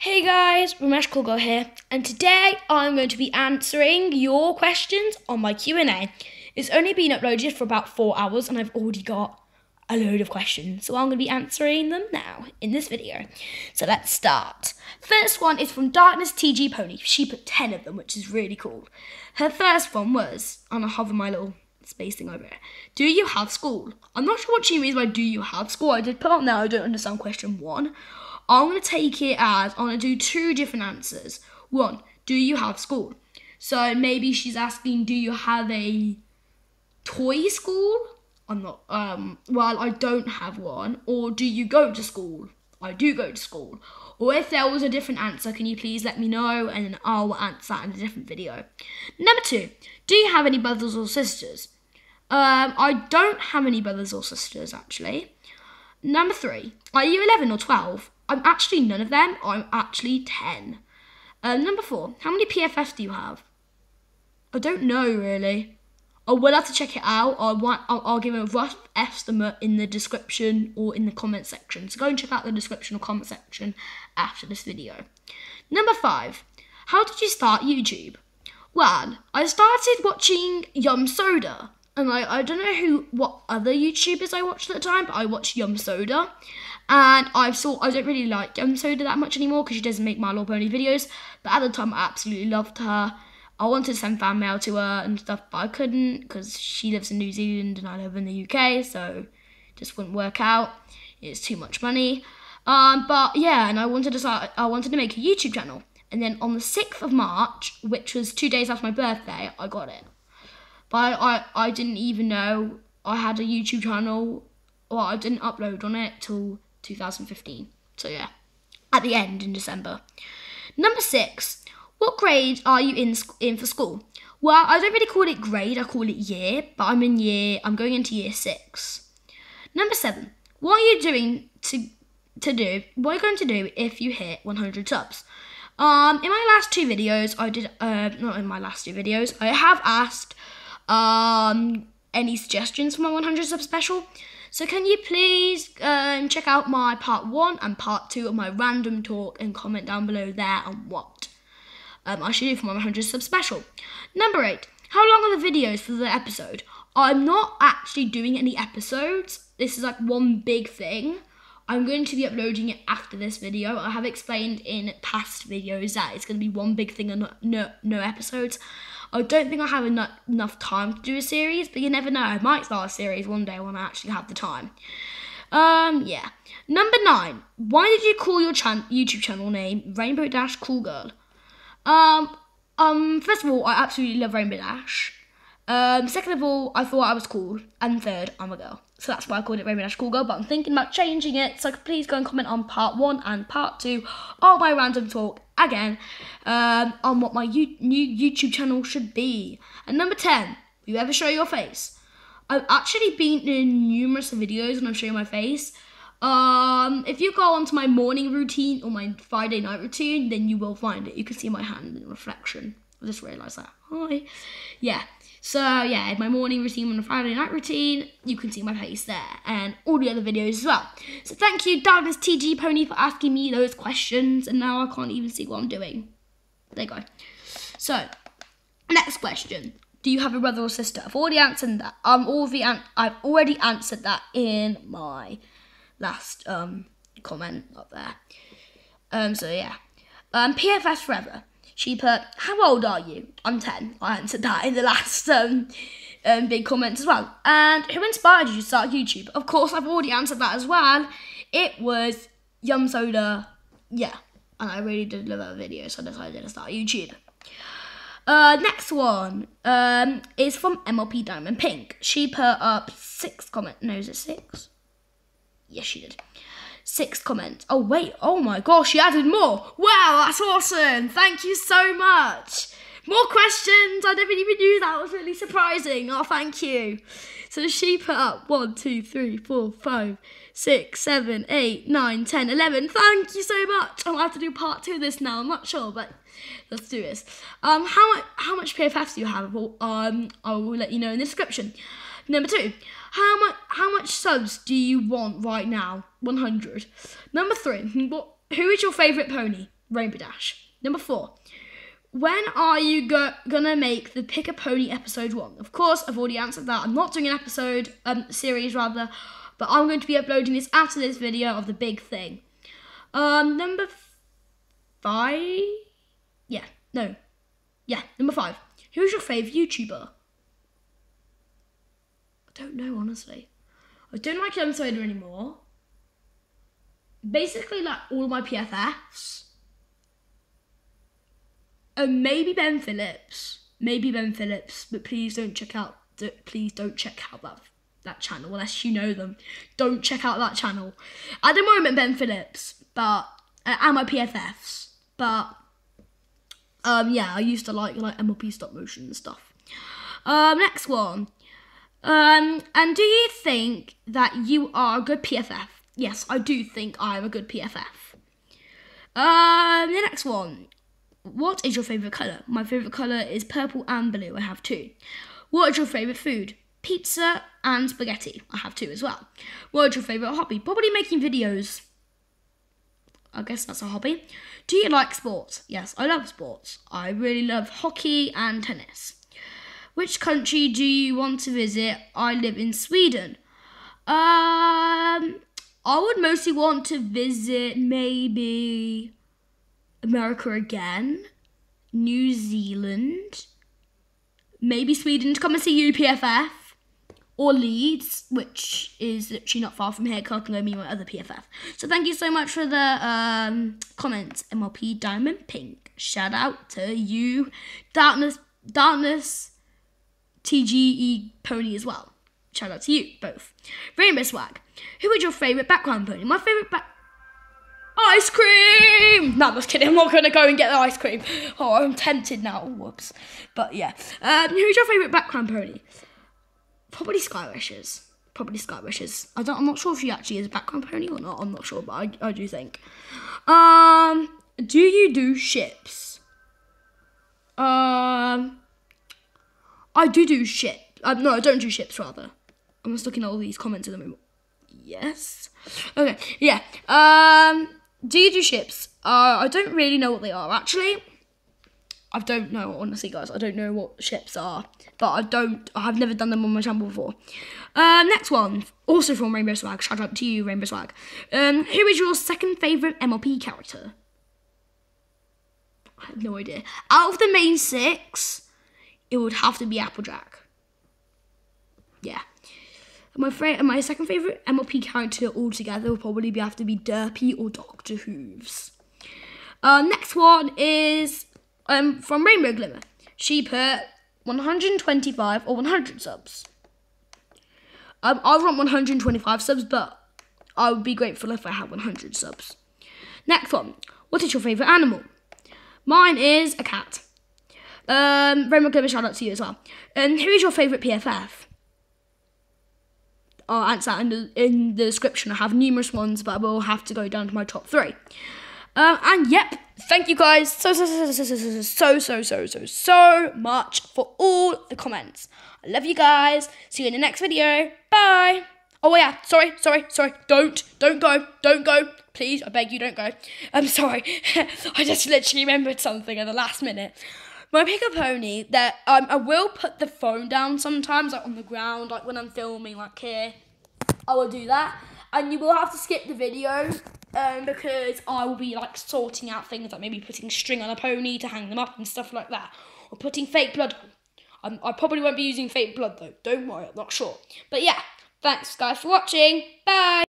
Hey guys, Rainbow Dash Cool Girl here, and today I'm going to be answering your questions on my Q&A. It's only been uploaded for about four hours, and I've already got a load of questions, so I'm going to be answering them now in this video. So let's start. First one is from Darkness TG Pony. She put 10 of them, which is really cool. Her first one was, going to hover my little space thing over here. Do you have school? I'm not sure what she means by do you have school. I did put on there, I don't understand question one. I'm going to take it as I'm going to do two different answers. One, do you have school? So maybe she's asking, do you have a toy school? I'm not, um, well, I don't have one. Or do you go to school? I do go to school. Or if there was a different answer, can you please let me know and I'll answer that in a different video. Number two, do you have any brothers or sisters? Um, I don't have any brothers or sisters actually. Number three, are you 11 or 12? I'm actually none of them. I'm actually 10. Uh, number four, how many PFFs do you have? I don't know really. I will have to check it out. I want, I'll, I'll give a rough estimate in the description or in the comment section. So go and check out the description or comment section after this video. Number five, how did you start YouTube? Well, I started watching Yum Soda. And I, I don't know who what other YouTubers I watched at the time, but I watched Yum Soda. And I saw I don't really like Yum Soda that much anymore because she doesn't make My Little Pony videos. But at the time, I absolutely loved her. I wanted to send fan mail to her and stuff, but I couldn't because she lives in New Zealand and I live in the UK, so it just wouldn't work out. It's too much money. Um, but yeah, and I wanted to start. I wanted to make a YouTube channel, and then on the sixth of March, which was two days after my birthday, I got it. But I, I didn't even know I had a YouTube channel, or I didn't upload on it till 2015. So yeah, at the end in December. Number six, what grade are you in in for school? Well, I don't really call it grade, I call it year, but I'm in year, I'm going into year six. Number seven, what are you doing to to do? What are you going to do if you hit 100 subs? Um, in my last two videos, I did, uh, not in my last two videos, I have asked um, any suggestions for my 100 sub special. So can you please um, check out my part one and part two of my random talk and comment down below there on what um, I should do for my 100 sub special. Number eight, how long are the videos for the episode? I'm not actually doing any episodes. This is like one big thing. I'm going to be uploading it after this video. I have explained in past videos that it's going to be one big thing and no, no episodes. I don't think I have enough, time to do a series, but you never know. I might start a series one day when I actually have the time. Um, yeah. Number nine. Why did you call your chan YouTube channel name Rainbow Dash Cool Girl? Um, um, first of all, I absolutely love Rainbow Dash. Um, second of all, I thought I was cool. And third, I'm a girl. So that's why I called it Rainbow Dash Cool Girl, but I'm thinking about changing it. So please go and comment on part one and part two of my random talk again um, on what my U- new YouTube channel should be. And number 10, you ever show your face? I've actually been in numerous videos when I'm showing my face. Um, if you go onto my morning routine or my Friday night routine, then you will find it. You can see my hand in reflection. I just realised that. Hi. Yeah. So yeah, my morning routine and Friday night routine, you can see my face there and all the other videos as well. So thank you, Darkness TG Pony, for asking me those questions, and now I can't even see what I'm doing. There you go. So, next question. Do you have a brother or sister? I've already answered that. I'm already an- I've already answered that in my last um comment up there. Um so yeah. Um PFFs forever. She put, How old are you? I'm 10. I answered that in the last um, um, big comments as well. And who inspired you to start YouTube? Of course, I've already answered that as well. It was Yum Soda. Yeah. And I really did love that video, so I decided to start YouTube. Uh, next one um, is from MLP Diamond Pink. She put up six comments. No, is it six? Yes, she did. Sixth comment. Oh, wait. Oh my gosh, she added more. Wow, that's awesome. Thank you so much. More questions. I never even knew that. was really surprising. Oh, thank you. So she put up one, two, three, four, five, six, seven, eight, nine, ten, eleven. Thank you so much. I'll have to do part two of this now. I'm not sure, but let's do this. Um, how much how much PFFs do you have? Well, Um, I will let you know in the description. Number two, how much how much subs do you want right now? 100. Number three, what, who is your favourite pony? Rainbow Dash. Number four. When are you go- gonna make the Pick a Pony episode one? Of course, I've already answered that. I'm not doing an episode, um, series rather, but I'm going to be uploading this after this video of the big thing. Um, number five. Yeah, no, yeah, number five. Who's your favourite YouTuber? Don't know, honestly. I don't like Yum Soda anymore. Basically, like all my PFFs. And maybe Ben Phillips. Maybe Ben Phillips, but please don't check out. Please don't check out that that channel unless you know them. Don't check out that channel. At the moment, Ben Phillips, but uh, and my PFFs, but um, yeah, I used to like like MLP stop motion and stuff. Um, next one. Um, and do you think that you are a good PFF? Yes, I do think I am a good PFF. Um, the next one. What is your favourite colour? My favourite colour is purple and blue. I have two. What is your favourite food? Pizza and spaghetti. I have two as well. What is your favourite hobby? Probably making videos. I guess that's a hobby. Do you like sports? Yes, I love sports. I really love hockey and tennis. Which country do you want to visit? I live in Sweden. Um, I would mostly want to visit maybe America again, New Zealand, maybe Sweden to come and see UPFF, or Leeds, which is literally not far from here, because I can go meet my other PFF. So thank you so much for the um, comments, MLP Diamond Pink. Shout out to you, Darkness, Darkness, TGE Pony as well. Shout out to you both. Rainbow Swag. Who is your favourite background pony? My favourite back Ice cream! No, I'm just kidding. I'm not going to go and get the ice cream. Oh, I'm tempted now. Whoops. But yeah. Um, who's your favourite background pony? Probably Sky Wishes. Probably Sky Wishes. I don't, I'm not sure if she actually is a background pony or not. I'm not sure, but I, I do think. Um, do you do ships? Um, I do do ship. Um, no, I don't do ships, rather. I'm just looking at all these comments at the moment. Yes. Okay, yeah. Um, do you do ships? Uh, I don't really know what they are actually. I don't know honestly, guys. I don't know what ships are, but I don't. I have never done them on my channel before. Uh, next one, also from Rainbow Swag. Shout out to you, Rainbow Swag. Um, who is your second favorite MLP character? I have no idea. Out of the main six, it would have to be Applejack. Yeah. My fra- my second favorite MLP character altogether would probably be have to be Derpy or Doctor Hooves. Uh, next one is um, from Rainbow Glimmer. She put 125 or 100 subs. Um, I want 125 subs, but I would be grateful if I had 100 subs. Next one. What is your favourite animal? Mine is a cat. Um, Rainbow Glimmer, shout out to you as well. And who is your favourite PFF? I'll answer that in the, in the description. I have numerous ones, but I will have to go down to my top three. Um, and yep, thank you guys so, so, so, so, so, so, so, so, so, so, so much for all the comments. I love you guys. See you in the next video. Bye. Oh yeah, sorry, sorry, sorry. Don't, don't go, don't go. Please, I beg you, don't go. I'm sorry. I just literally remembered something at the last minute. When I pick a pony, that um, I will put the phone down sometimes, like on the ground, like when I'm filming, like here. I will do that, and you will have to skip the video um, because I will be like sorting out things like maybe putting string on a pony to hang them up and stuff like that, or putting fake blood. Um, I probably won't be using fake blood though. Don't worry, I'm not sure. But yeah, thanks guys for watching. Bye.